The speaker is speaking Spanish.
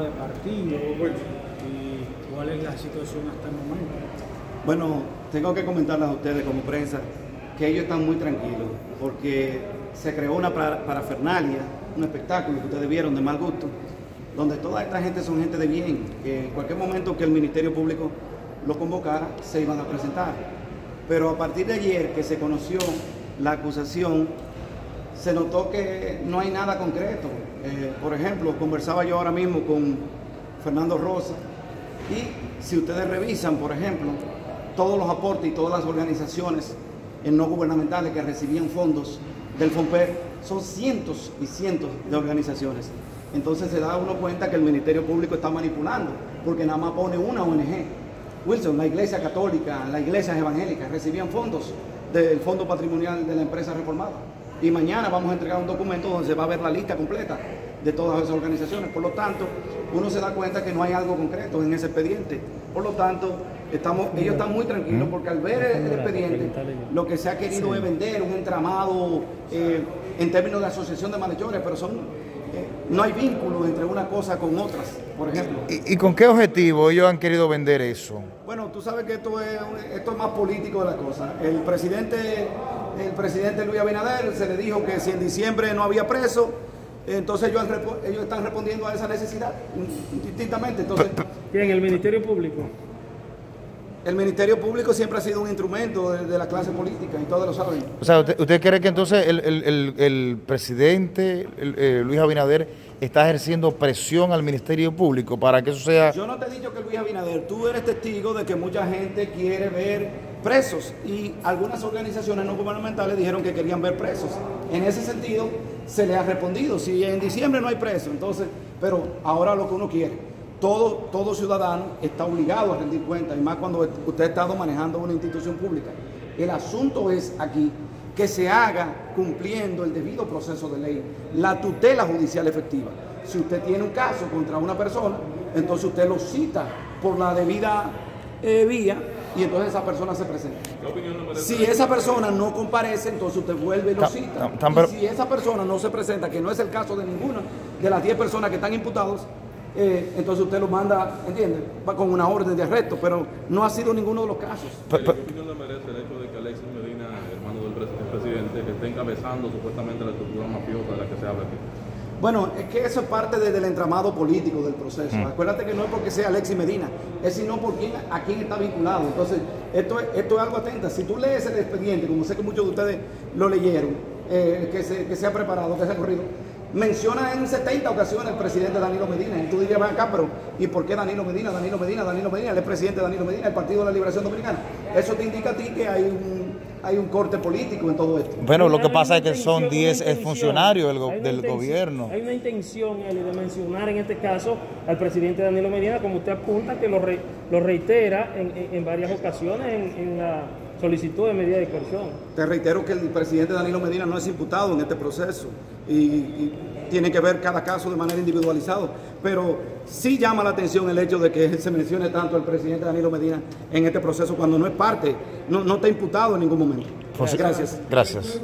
de partido y cuál es la situación hasta el momento. Bueno, tengo que comentarles a ustedes como prensa que ellos están muy tranquilos porque se creó una parafernalia, un espectáculo que ustedes vieron de mal gusto, donde toda esta gente son gente de bien, que en cualquier momento que el Ministerio Público lo convocara, se iban a presentar. Pero a partir de ayer que se conoció la acusación, se notó que no hay nada concreto. Eh, por ejemplo, conversaba yo ahora mismo con Fernando Rosa y si ustedes revisan, por ejemplo, todos los aportes y todas las organizaciones no gubernamentales que recibían fondos del FOMPER, son cientos y cientos de organizaciones. Entonces se da uno cuenta que el Ministerio Público está manipulando, porque nada más pone una ONG. Wilson, la Iglesia Católica, las iglesias evangélicas recibían fondos del Fondo Patrimonial de la empresa reformada. Y mañana vamos a entregar un documento donde se va a ver la lista completa de todas esas organizaciones. Por lo tanto, uno se da cuenta que no hay algo concreto en ese expediente. Por lo tanto, estamos, ellos están muy tranquilos porque al ver el, expediente, lo que se ha querido es vender un entramado eh, en términos de asociación de malhechores, pero son no hay vínculo entre una cosa con otras, por ejemplo. ¿Y, con qué objetivo ellos han querido vender eso? Bueno, tú sabes que esto es, esto es más político de la cosa. El presidente, el presidente Luis Abinader se le dijo que si en diciembre no había preso, entonces ellos, ellos están respondiendo a esa necesidad, distintamente. Entonces, ¿Quién? ¿El Ministerio Público? El Ministerio Público siempre ha sido un instrumento de, la clase política y todos lo saben. O sea, ¿usted, cree que entonces el, presidente eh, Luis Abinader está ejerciendo presión al Ministerio Público para que eso sea... Yo no te he dicho que Luis Abinader, tú eres testigo de que mucha gente quiere ver presos y algunas organizaciones no gubernamentales dijeron que querían ver presos. En ese sentido, se le ha respondido, si en diciembre no hay presos, entonces, pero ahora lo que uno quiere todo, todo ciudadano está obligado a rendir cuentas, y más cuando usted ha estado manejando una institución pública. El asunto es aquí que se haga cumpliendo el debido proceso de ley, la tutela judicial efectiva. Si usted tiene un caso contra una persona, entonces usted lo cita por la debida eh, vía y entonces esa persona se presenta. Si esa persona no comparece, entonces usted vuelve y lo cita. y si esa persona no se presenta, que no es el caso de ninguna de las 10 personas que están imputados, eh, entonces usted lo manda, ¿entiende? Va con una orden de arresto, pero no ha sido ninguno de los casos. ¿Qué opinión le merece el hecho de que Alexis Medina, hermano del presidente, que esté encabezando supuestamente la estructura mafiosa de la que se habla aquí? Bueno, es que eso es parte del entramado político del proceso. Mm. Acuérdate que no es porque sea Alexis Medina, es sino por quién, a quién está vinculado. Entonces, esto es, esto es algo atenta. Si tú lees el expediente, como sé que muchos de ustedes lo leyeron, eh, que, se, que se ha preparado, que se ha corrido, menciona en 70 ocasiones el presidente Danilo Medina. Y tú dirías, acá, pero ¿y por qué Danilo Medina? Danilo Medina, Danilo Medina, él es presidente Danilo Medina, el Partido de la Liberación Dominicana. Eso te indica a ti que hay un, hay un corte político en todo esto. Bueno, lo que pasa es que son 10 funcionarios del, gobierno. Hay una intención, Eli, de mencionar en este caso al presidente Danilo Medina, como usted apunta, que lo, lo reitera en, varias ocasiones en la solicitud de medida de coerción. Te reitero que el presidente Danilo Medina no es imputado en este proceso y, tiene que ver cada caso de manera individualizada, pero sí llama la atención el hecho de que se mencione tanto al presidente Danilo Medina en este proceso cuando no es parte, no, no está imputado en ningún momento. Gracias. Gracias.